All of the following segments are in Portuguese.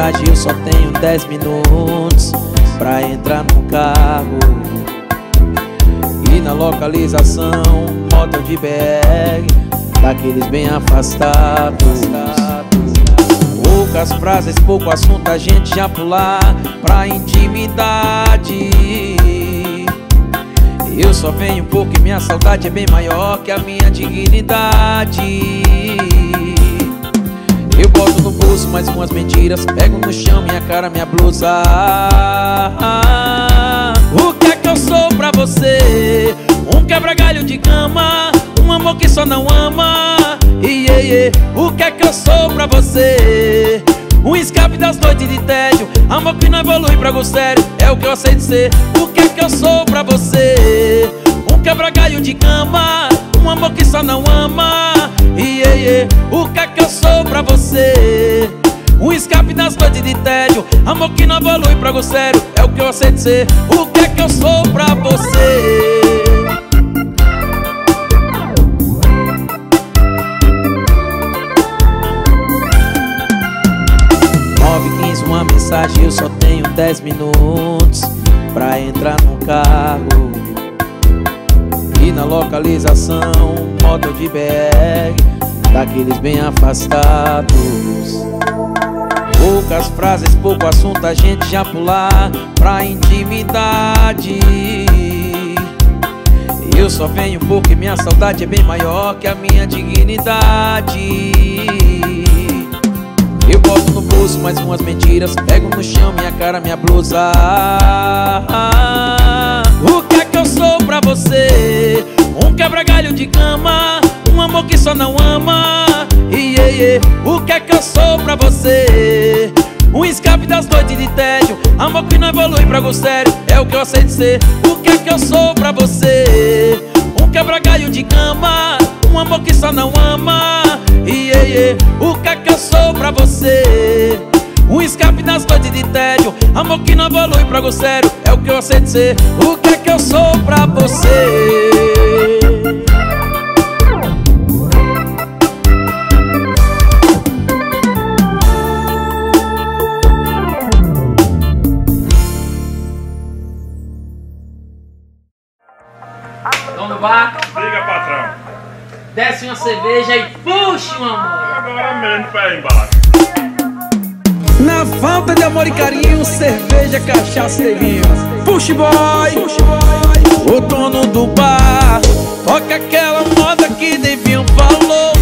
mensagem Eu só tenho 10 minutos Pra entrar no carro E na localização Motel de BR Daqueles bem afastados. Poucas frases, pouco assunto A gente já pular pra intimidade. Eu só venho porque minha saudade é bem maior que a minha dignidade Eu boto no bolso mais umas mentiras Pego no chão minha cara, minha blusa O que é que eu sou pra você? Um quebra-galho de cama Um amor que só não ama yeah, yeah. O que é que eu sou pra você? Um escape das noites de tédio Amor que não evolui pra algo sério É o que eu aceito ser O que é que eu sou pra você? Um quebra-galho de cama Um amor que só não ama yeah, yeah. O que pra você? Um escape das noites de tédio. Amor que não evolui pra algo sério. É o que eu aceito ser. O que é que eu sou pra você? uma mensagem. Eu só tenho 10 minutos Pra entrar no carro. E na localização Moto de BR Daqueles bem afastados. Poucas frases, pouco assunto A gente já pular pra intimidade. Eu só venho porque minha saudade é bem maior que a minha dignidade. Eu boto no bolso mais umas mentiras Pego no chão minha cara, minha blusa. O que é que eu sou pra você? Um quebra-galho de cama Um amor que só não ama yeah, yeah. O que é que eu sou pra você? Um escape das noites de tédio Amor que não evolui pra algo sério É o que eu aceito ser O que é que eu sou pra você? Um quebra-galho de cama Um amor que só não ama yeah, yeah. O que é que eu sou pra você? Um escape nas noites de tédio Amor que não evolui pra algo sério É o que eu aceito ser O que é que eu sou pra você? Liga, patrão. Desce uma cerveja e puxa, meu amor. Agora mesmo, pé embaixo Na falta de amor e carinho Cerveja, cachaça e vinho. Push boy. O dono do bar Toca aquela moda que Devinho falou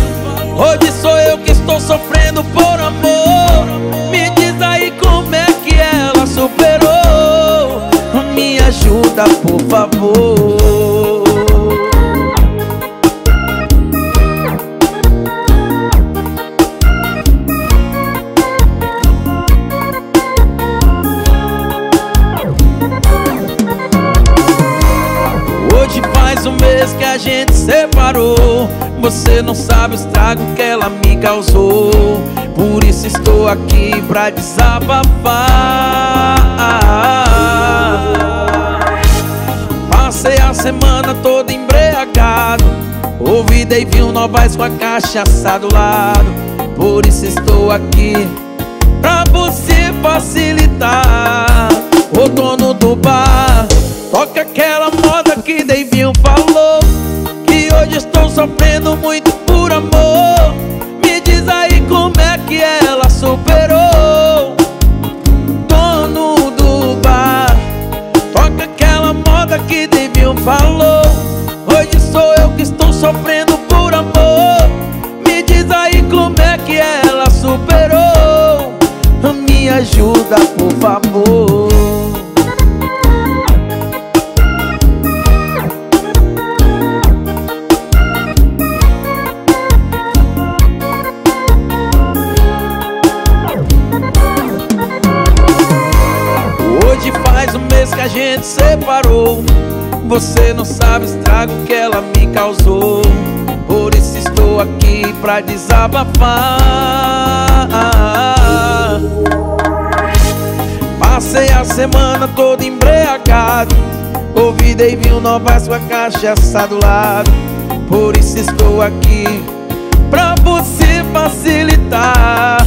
Hoje sou eu que estou sofrendo por amor. Me diz aí como é que ela superou. Me ajuda, por favor Você não sabe o estrago que ela me causou. Por isso estou aqui pra desabafar. Passei a semana toda embriagado. Ouvi Davinho Novaes com a cachaça do lado. Por isso estou aqui pra você facilitar. O dono do bar Toca aquela moda que hoje estou sofrendo muito por amor. Me diz aí como é que ela superou. Dono do bar Toca aquela moda que Davinho falou. Hoje sou eu que estou sofrendo por amor. Me diz aí como é que ela superou. Me ajuda desabafar Passei a semana toda embriagado. Ouvi Davinho Novaes com a cachaça do lado. Por isso estou aqui pra você facilitar.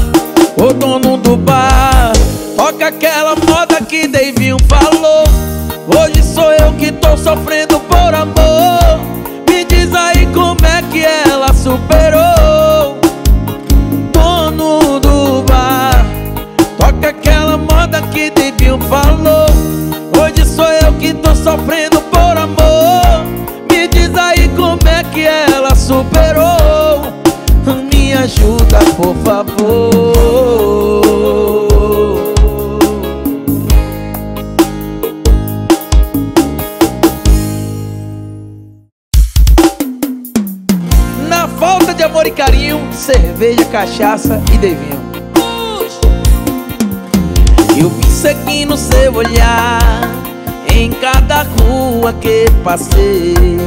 O dono do bar Toca aquela moda que Davinho falou. Hoje sou eu que tô sofrendo por amor. Me diz aí como é que ela superou devinho Eu vim seguindo seu olhar Em cada rua que passei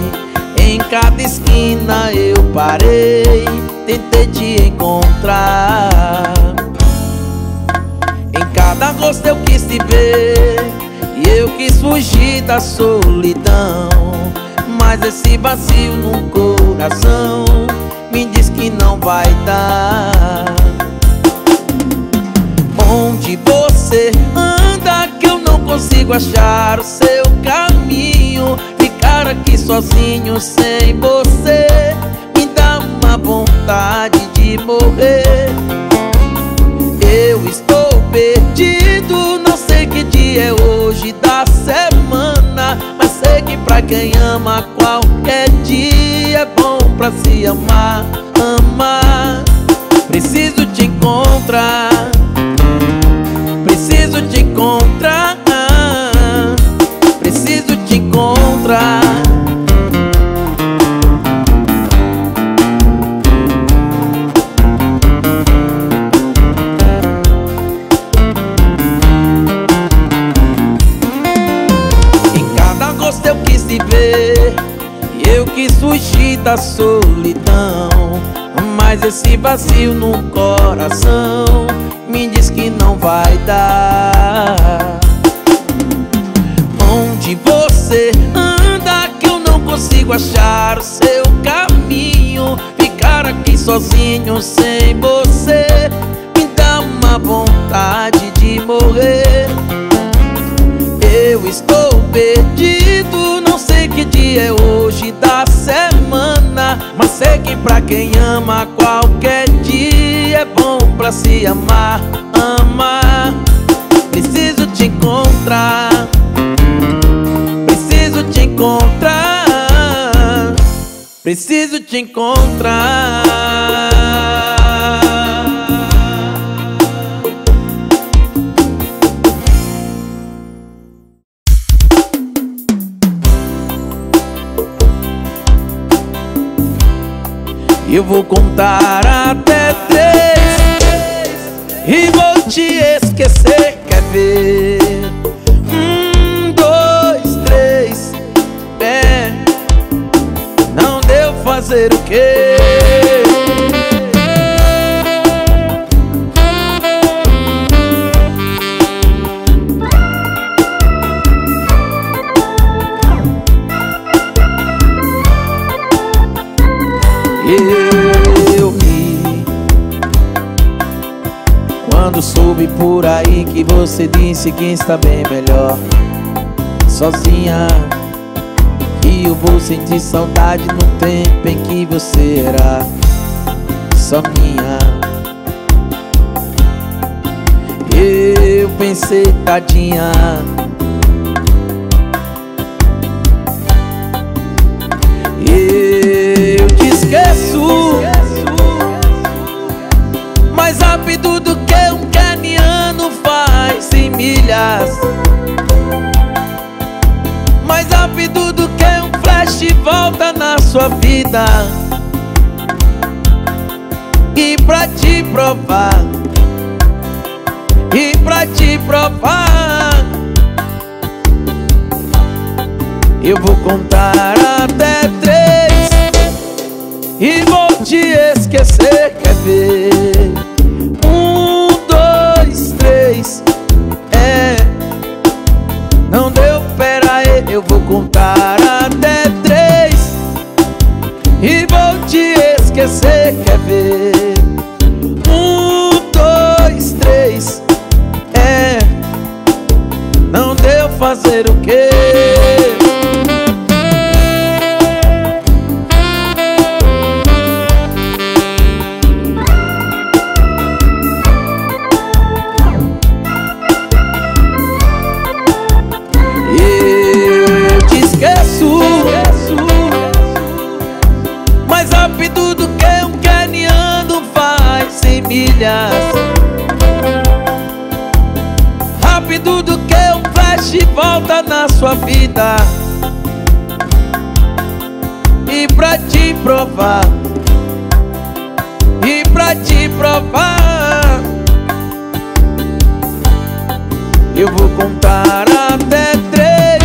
Em cada esquina eu parei Tentei te encontrar. Em cada rosto eu quis te ver E eu quis fugir da solidão. Mas esse vazio no coração Me diz que não vai dar Onde você. Anda que eu não consigo achar o seu caminho. Ficar aqui sozinho sem você Me dá uma vontade de morrer. Eu estou perdido, não sei que dia é hoje da semana Mas sei que pra quem ama qualquer dia é bom pra se amar, amar. Preciso te encontrar Preciso te encontrar. Preciso te encontrar. Em cada rosto eu quis te ver E eu quis fugir da solidão. Mas esse vazio no coração vai dar. Onde você anda que eu não consigo achar o seu caminho? Ficar aqui sozinho sem você Me dá uma vontade de morrer. Eu estou perdido, não sei que dia é hoje da semana Mas sei que pra quem ama qualquer pra se amar, amar. Preciso te encontrar, preciso te encontrar. Preciso te encontrar. Eu vou contar até E vou te esquecer, quer ver? Um, dois, três É Não deu fazer o quê? Que você disse que está bem melhor. Sozinha. E eu vou sentir saudade no tempo em que você era Só minha. Eu pensei, tadinha. Eu te esqueço milhas Mais rápido do que um flash volta na sua vida. E pra te provar E pra te provar Eu vou contar até três. E vou te esquecer, quer ver? Sua vida E pra te provar E pra te provar Eu vou contar até três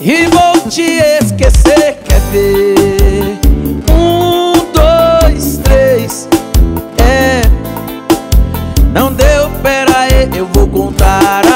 E vou te esquecer, quer ver? Um, dois, três É Não deu, pera aí Eu vou contar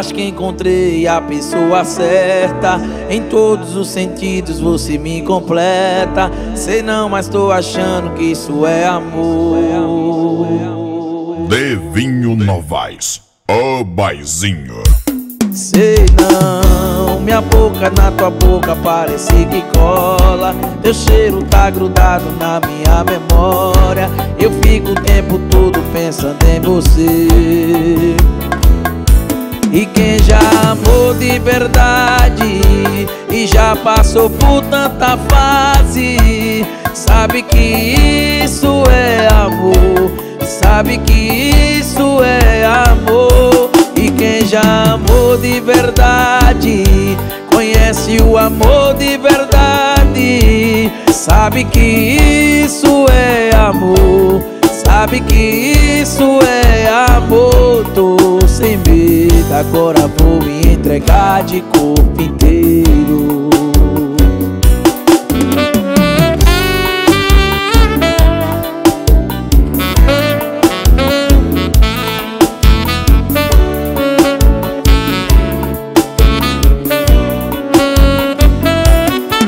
acho que encontrei a pessoa certa. Em todos os sentidos você me completa. Sei não, mas tô achando que isso é amor. Devinho Novaes, o baizinho. Sei não, minha boca na tua boca parece que cola Teu cheiro tá grudado na minha memória Eu fico o tempo todo pensando em você E quem já amou de verdade E já passou por tanta fase Sabe que isso é amor Sabe que isso é amor. E quem já amou de verdade Conhece o amor de verdade Sabe que isso é amor Sabe que isso é amor. Tô sem medo, agora vou me entregar de corpo inteiro.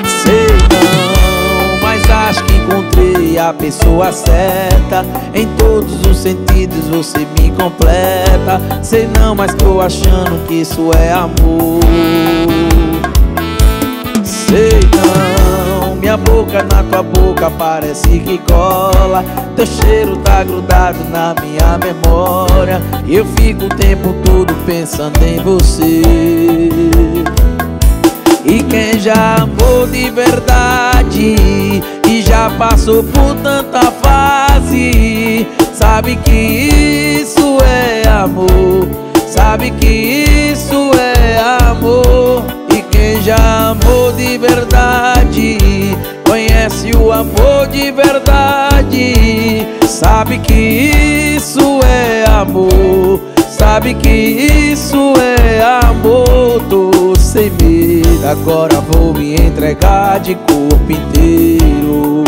Sei não, mas acho que encontrei a pessoa certa Em todos os sentidos você me completa. Sei não, mas tô achando que isso é amor. Sei não, minha boca na tua boca parece que cola. Teu cheiro tá grudado na minha memória. Eu fico o tempo todo pensando em você. E quem já amou de verdade E já passou por tanta fase Sabe que isso é amor. Sabe que isso é amor. E quem já amou de verdade Conhece o amor de verdade. Sabe que isso é amor. Sabe que isso é amor. Tô sem medo, agora vou me entregar de corpo inteiro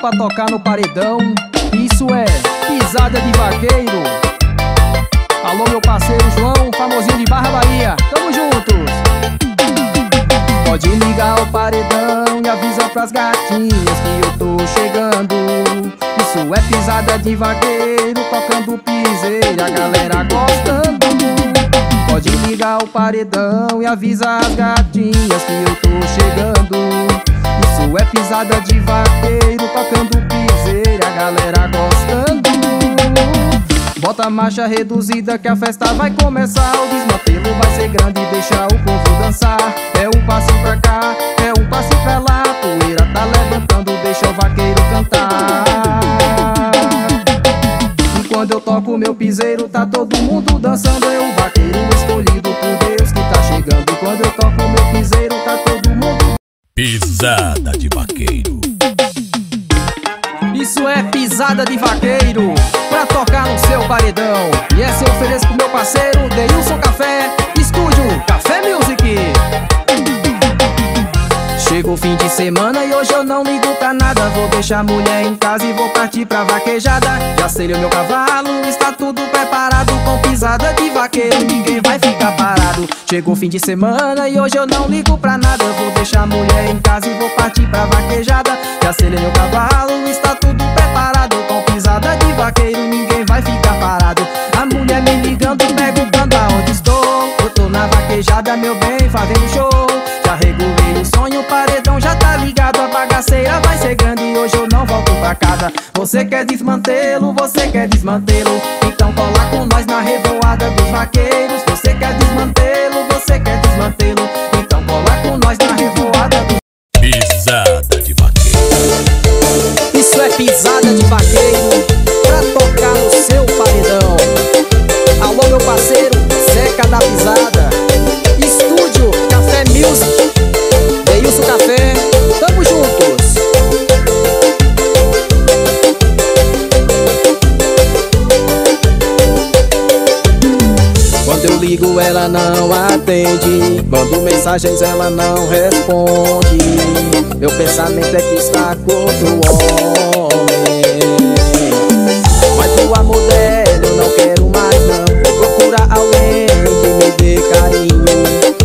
pra tocar no paredão, isso é pisada de vaqueiro. Alô, meu parceiro João, famosinho de Barra Bahia, tamo juntos. Pode ligar o paredão e avisa pras gatinhas que eu tô chegando. Isso é pisada de vaqueiro, tocando piseira, a galera gostando. Pode ligar o paredão e avisa as gatinhas que eu tô chegando. Isso é pisada de vaqueiro, tocando piseira, a galera gostando. Bota a marcha reduzida que a festa vai começar. O desmantelo vai ser grande, deixa o povo dançar. É um passo pra cá, é um passo pra lá. A poeira tá levantando, deixa o vaqueiro cantar. E quando eu toco meu piseiro, tá todo mundo dançando. Deixar a mulher em casa e vou partir pra vaquejada. Já selei o meu cavalo, está tudo preparado. Com pisada de vaqueiro, ninguém vai ficar parado. Chegou fim de semana e hoje eu não ligo pra nada. Vou deixar a mulher em casa e vou partir pra vaquejada. Já selei meu cavalo, está tudo preparado. Com pisada de vaqueiro, ninguém vai ficar parado. A mulher me ligando, perguntando aonde estou. Eu tô na vaquejada, meu bem, fazendo show. Bagaceira vai ser grande e hoje eu não volto pra casa. Você quer desmantê-lo, você quer desmantê-lo. Então cola com nós na revoada dos vaqueiros. Você quer desmantê-lo, você quer desmantê-lo. Então cola com nós na revoada dos Pisada de vaqueiro. Isso é pisada de vaqueiro atende. Mando mensagens, ela não responde. Meu pensamento é que está com outro homem. Mas o amor dela eu não quero mais, não. Vou procurar alguém que me dê carinho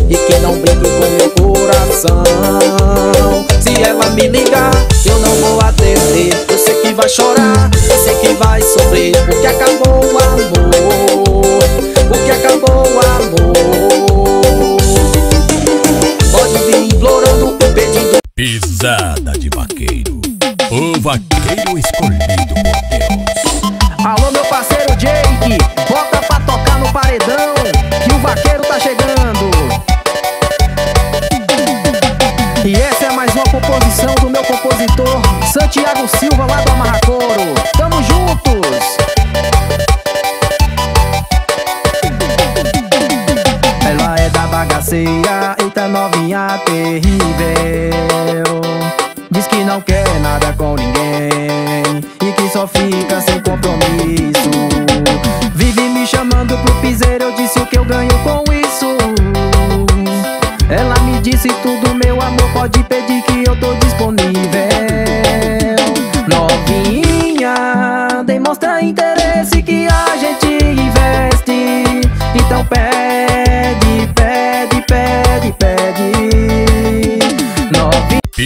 e que não brinque com meu coração. Se ela me ligar, eu não vou atender. Eu sei que vai chorar, eu sei que vai sofrer, porque acabou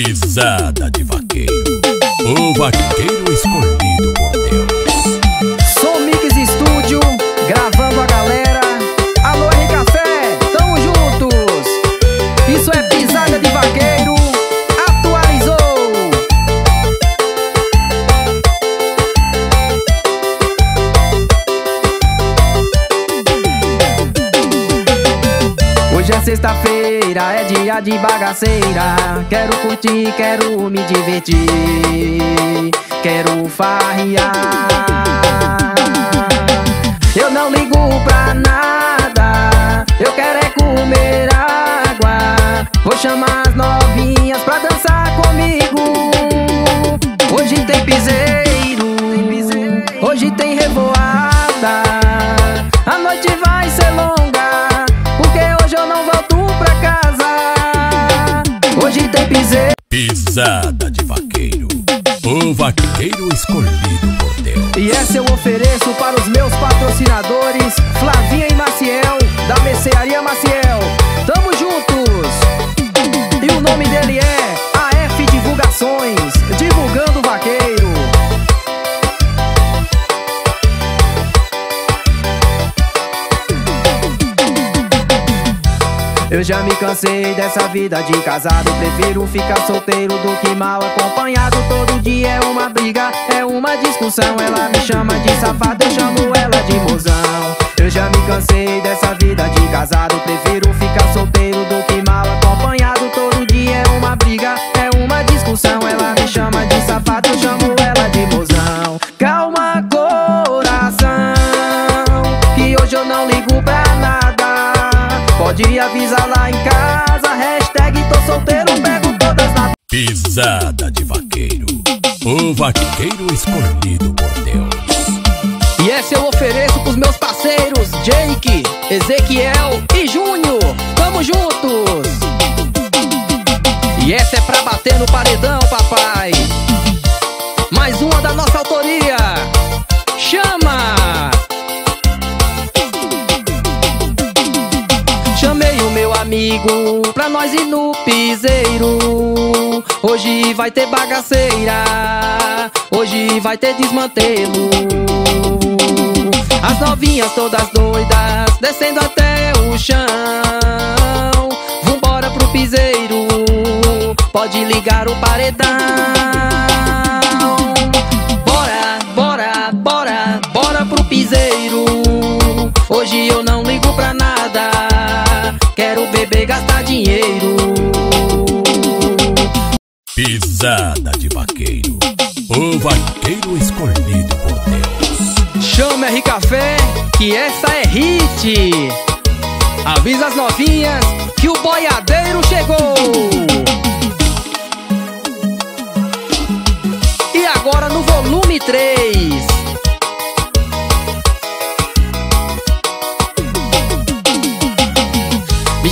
Novinha. Pisada de bagaceira. Quero curtir, quero me divertir. Quero farrear. Eu não ligo pra nada. Eu quero é comer água. Vou chamar as novinhas Pisada de vaqueiro. O vaqueiro escolhido por Deus. E essa eu ofereço para os meus patrocinadores Flavinha e Maciel, da Mercearia Maciel Tamo juntos! E o nome dele é AF Divulgações, Eu já me cansei dessa vida de casado. Prefiro ficar solteiro do que mal acompanhado. Todo dia é uma briga, é uma discussão. Ela me chama de safado, eu chamo ela de mozão. Eu já me cansei dessa vida de casado. Prefiro ficar solteiro do que mal acompanhado. Todo dia é uma briga, é uma discussão. Ela me chama de safado, Pode avisar lá em casa Hashtag tô solteiro, pego todas na Pisada de vaqueiro. O vaqueiro escolhido por Deus. E essa eu ofereço pros meus parceiros Jake, Ezequiel e Júnior Tamo juntos! E essa é pra bater no paredão, papai Mais uma da nossa autoria pra nós ir no piseiro. Hoje vai ter bagaceira Hoje vai ter desmantelo. As novinhas todas doidas Descendo até o chão. Vambora pro piseiro Pode ligar o paredão. Bora, bora, bora, bora pro piseiro. Hoje eu não dinheiro Pisada de vaqueiro. O vaqueiro escolhido por Deus. Chama R Café, que essa é hit Avisa as novinhas que o boiadeiro chegou E agora no volume 3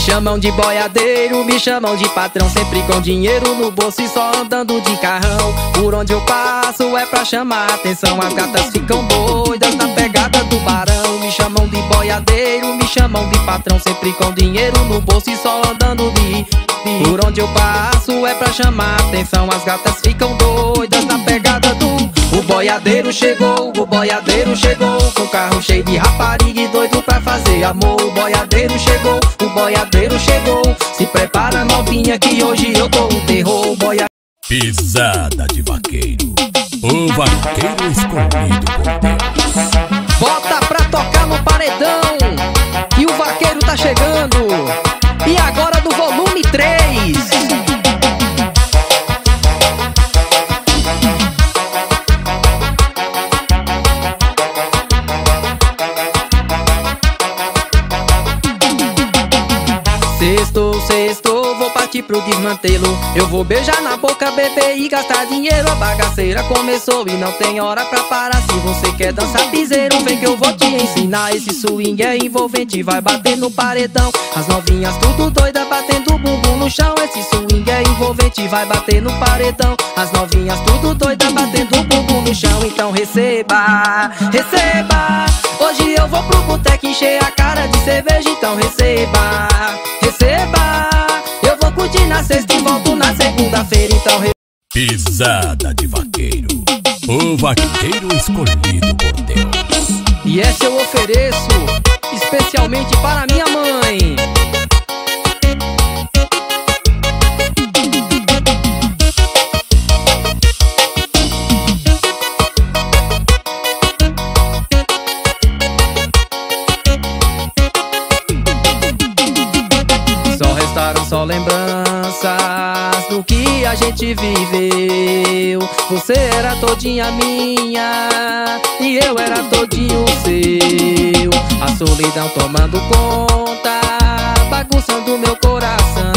chamam de boiadeiro, me chamam de patrão Sempre com dinheiro no bolso e só andando de carrão. Por onde eu passo é pra chamar atenção. As gatas ficam doidas na pegada do barão. Me chamam de boiadeiro, me chamam de patrão Sempre com dinheiro no bolso e só andando de... de- Por onde eu passo é pra chamar atenção. As gatas ficam doidas na pegada do... O boiadeiro chegou, o boiadeiro chegou Com carro cheio de rapariga e doido pra fazer amor. O boiadeiro chegou, o boiadeiro chegou. Se prepara novinha que hoje eu dou um terror. O boia... Pisada de vaqueiro. O vaqueiro escolhido por Deus. Bota pra tocar no paredão E o vaqueiro tá chegando. E agora do volume 3 pro desmantelo. Eu vou beijar na boca, beber e gastar dinheiro. A bagaceira começou e não tem hora pra parar. Se você quer dançar piseiro, vem que eu vou te ensinar. Esse swing é envolvente, vai bater no paredão. As novinhas tudo doida, batendo bumbum no chão. Esse swing é envolvente, vai bater no paredão. As novinhas tudo doida, batendo bumbum no chão. Então receba, receba. Hoje eu vou pro boteco encher a cara de cerveja. Então receba, receba curtir na sexta e volto na segunda-feira Então re... Pisada de vaqueiro. O vaqueiro escolhido por Deus. E essa eu ofereço especialmente para minha mãe só lembranças do que a gente viveu. Você era todinha minha e eu era todinho seu. A solidão tomando conta, bagunçando meu coração.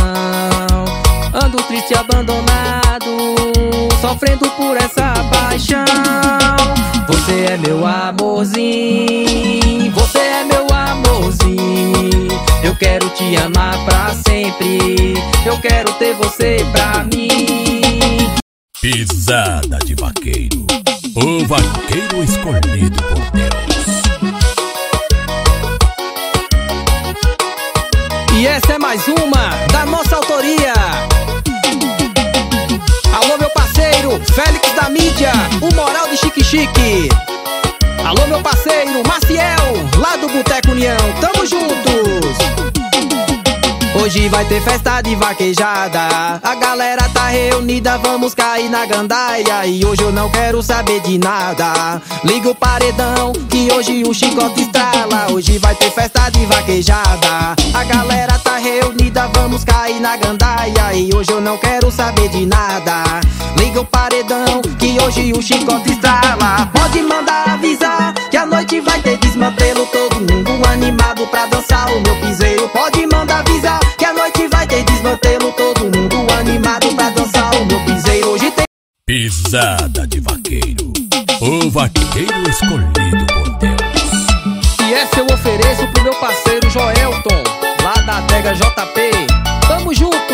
Ando triste, abandonado, sofrendo por essa paixão. Você é meu amorzinho, Eu quero te amar pra sempre. Eu quero ter você pra mim. Pisada de vaqueiro. O vaqueiro escolhido por Deus. E essa é mais uma da nossa autoria. Alô, meu parceiro, Félix da mídia, o moral de Chique Chique. Alô, meu parceiro, Maciel, lá do Boteco União, tamo juntos. Hoje vai ter festa de vaquejada. A galera tá reunida, vamos cair na gandaia. E hoje eu não quero saber de nada. Liga o paredão, que hoje o chicote estrala. Hoje vai ter festa de vaquejada. A galera tá reunida, vamos cair na gandaia. E hoje eu não quero saber de nada. Liga o paredão, que hoje o chicote estrala Pode mandar avisar, que a noite vai ter desmantelo. Todo mundo animado pra dançar o meu piseiro. Pode mandar avisar, que a noite vai ter desmantelo. Todo mundo animado pra dançar o meu piseiro. Hoje tem... Pisada de vaqueiro. O vaqueiro escolhido por Deus. E essa eu ofereço pro meu parceiro da adega JP. Tamo juntos!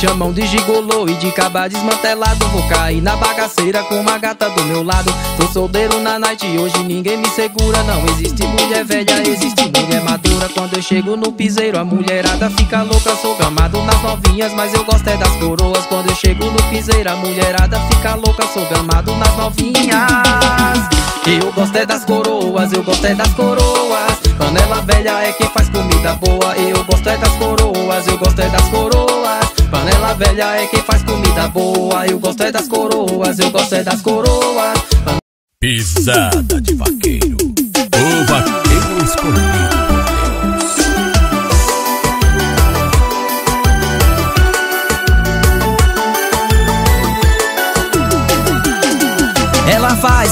Chamam de gigolô e de caba desmantelado. Vou cair na bagaceira com uma gata do meu lado. Tô solteiro na night hoje ninguém me segura. Não existe mulher velha, existe mulher madura. Quando eu chego no piseiro a mulherada fica louca. Sou gamado nas novinhas, mas eu gosto é das coroas. Quando eu chego no piseiro a mulherada fica louca. Sou gamado nas novinhas. Eu gosto é das coroas, eu gosto é das coroas. Panela velha é quem faz comida boa. Eu gosto é das coroas, eu gosto é das coroas Panela velha é quem faz comida boa. Eu gosto é das coroas, eu gosto é das coroas. Pisada de vaqueiro. O vaqueiro escolhido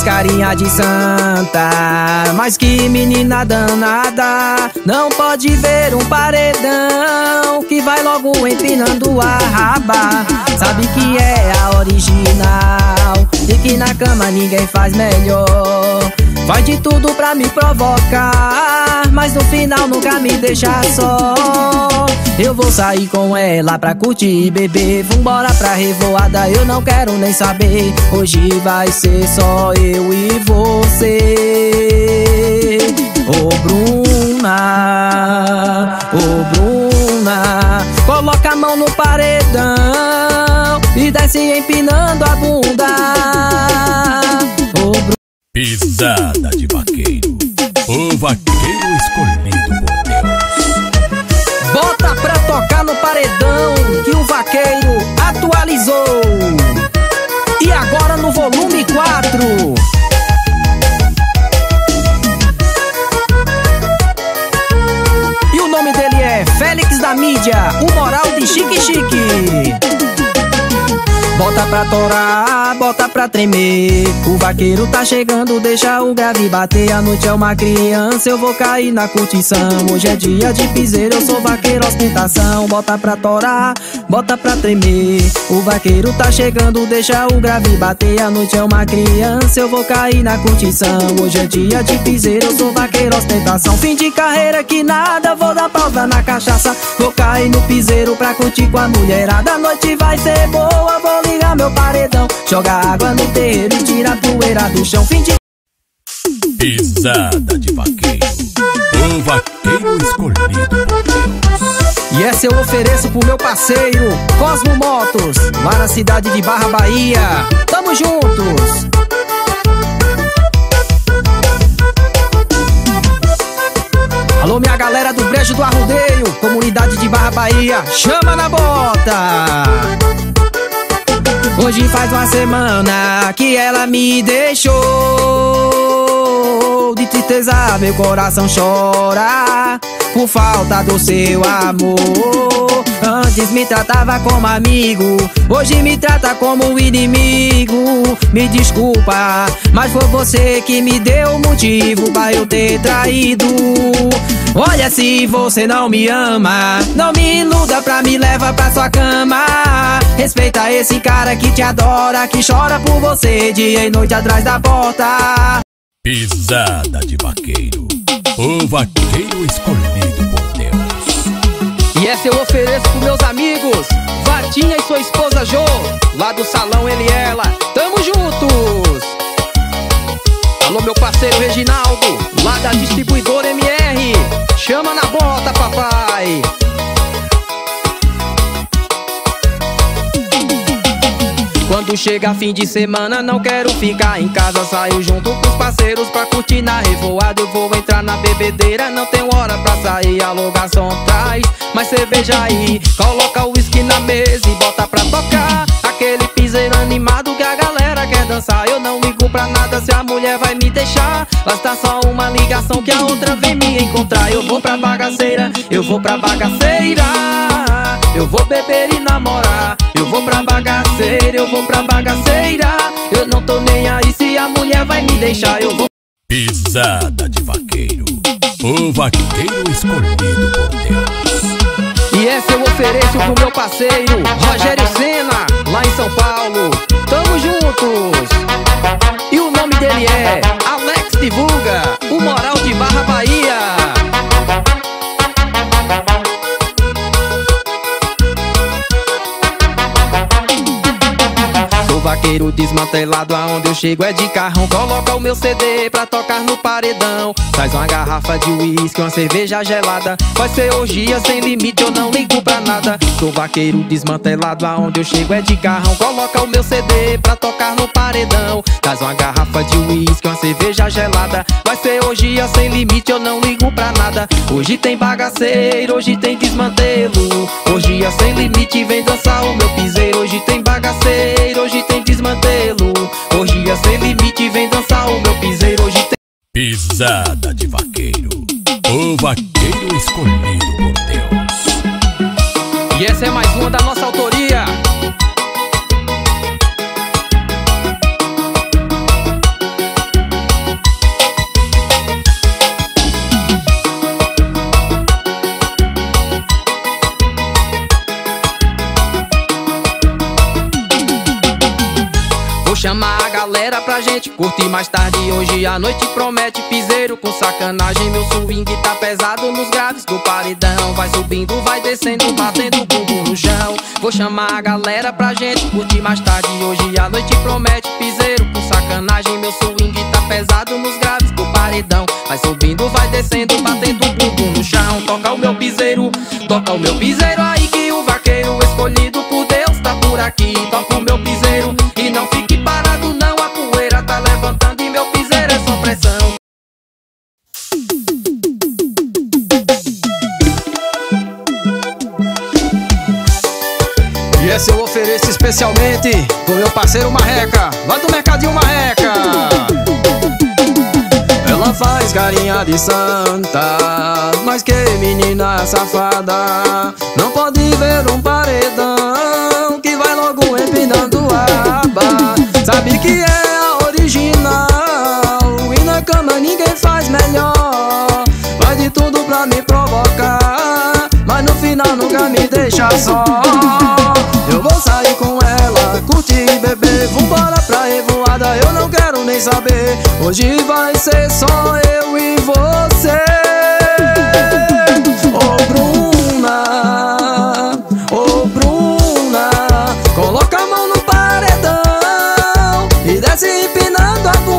carinha de santa, mas que menina danada. Não pode ver um paredão que vai logo empinando a raba. Sabe que é a original e que na cama ninguém faz melhor. Faz de tudo pra me provocar, mas no final nunca me deixa só. Eu vou sair com ela pra curtir e beber. Vambora pra revoada, eu não quero nem saber. Hoje vai ser só eu e você. Ô Bruna, ô Bruna, coloca a mão no paredão e desce empinando a bunda. Pisada de vaqueiro. Bota pra torar, bota pra tremer. O vaqueiro tá chegando, deixa o grave bater. A noite é uma criança, eu vou cair na curtição. Hoje é dia de piseiro, eu sou vaqueiro ostentação. Bota pra torar, bota pra tremer. O vaqueiro tá chegando, deixa o grave bater. A noite é uma criança, eu vou cair na curtição. Hoje é dia de piseiro, eu sou vaqueiro ostentação. Fim de carreira que nada, vou dar pausa na cachaça. Vou cair no piseiro pra curtir com a mulherada. A noite vai ser boa, vou ligar meu paredão. Joga água no terreiro e tira a poeira do chão. Fim de Pisada de vaqueiro. O vaqueiro escolhido. E essa eu ofereço pro meu parceiro Cosmo Motos, lá na cidade de Barra Bahia. Tamo juntos! Alô, minha galera do Brejo do Arrudeio, comunidade de Barra Bahia, chama na bota! Hoje faz uma semana que ela me deixou. De tristeza, meu coração chora por falta do seu amor. Antes me tratava como amigo, hoje me trata como inimigo. Me desculpa, mas foi você que me deu motivo pra eu ter traído. Olha, se você não me ama, não me iluda pra me levar pra sua cama. Respeita esse cara que te adora, que chora por você dia e noite atrás da porta. Pisada de vaqueiro. O vaqueiro escolhido por Deus. E essa eu ofereço pros meus amigos Vatinha e sua esposa Jo Lá do salão ele e ela Tamo juntos Alô meu parceiro Reginaldo Lá da distribuidora MR Chama na bota papai. Quando chega fim de semana não quero ficar em casa. Saio junto com os parceiros pra curtir na revoada. Eu vou entrar na bebedeira, não tenho hora pra sair. Alô garçom traz mais cerveja aí. Coloca o uísque na mesa e bota pra tocar Aquele piseiro animado que a galera quer dançar Eu não ligo pra nada se a mulher vai me deixar Basta só uma ligação que a outra vem me encontrar Eu vou pra bagaceira, eu vou pra bagaceira Eu vou beber e namorar. Eu vou pra bagaceira, eu vou pra bagaceira. Eu não tô nem aí se a mulher vai me deixar. Eu vou. Pisada de vaqueiro. O vaqueiro escolhido por Deus. E essa eu ofereço pro meu parceiro Rogério Senna, lá em São Paulo. Tamo juntos! E o nome dele é Alex Divulga, o Moral de Barra Bahia. Vaqueiro desmantelado, aonde eu chego é de carrão. Coloca o meu CD pra tocar no paredão. Traz uma garrafa de uísque, uma cerveja gelada. Vai ser orgia sem limite, eu não ligo pra nada. Sou vaqueiro desmantelado, aonde eu chego é de carrão. Coloca o meu CD pra tocar no paredão. Traz uma garrafa de uísque, uma cerveja gelada. Vai ser orgia sem limite, eu não ligo pra nada. Hoje tem bagaceiro, hoje tem desmantelo. Orgia sem limite, vem dançar o meu piseiro. Hoje desmantelo. Orgia sem limite, vem dançar o meu piseiro. Hoje tem. Pisada de vaqueiro. O vaqueiro escolhido por Deus. E essa é mais uma da nossa galera pra gente curtir mais tarde. Hoje a noite promete piseiro com sacanagem. Meu swing tá pesado nos graves do paredão. Vai subindo, vai descendo, batendo o bumbum no chão. Vou chamar a galera pra gente curtir mais tarde. Hoje a noite promete piseiro com sacanagem. Meu swing tá pesado nos graves do paredão. Vai subindo, vai descendo, batendo o bumbum no chão. Toca o meu piseiro, toca o meu piseiro. Aí que o vaqueiro escolhido por Deus tá por aqui. Toca o meu piseiro de santa. Mas que menina safada Não pode ver um paredão Que vai logo empinando a aba. Sabe que é a original E na cama ninguém faz melhor. Faz de tudo pra me provocar Mas no final nunca me deixa só. Eu vou sair com ela, curtir e beber. Vambora pra revoada, eu não quero saber. Hoje vai ser só eu e você. Ô Bruna, ô Bruna Coloca a mão no paredão E desce empinando a bunda